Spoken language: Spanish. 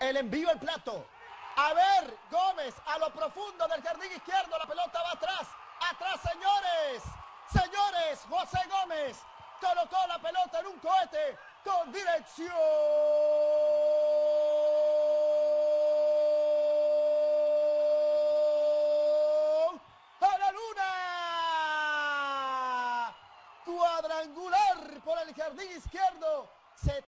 El envío al plato. A ver, Gómez, a lo profundo del jardín izquierdo, la pelota va atrás. Atrás, señores. Señores, José Gómez colocó la pelota en un cohete con dirección a la luna. Cuadrangular por el jardín izquierdo.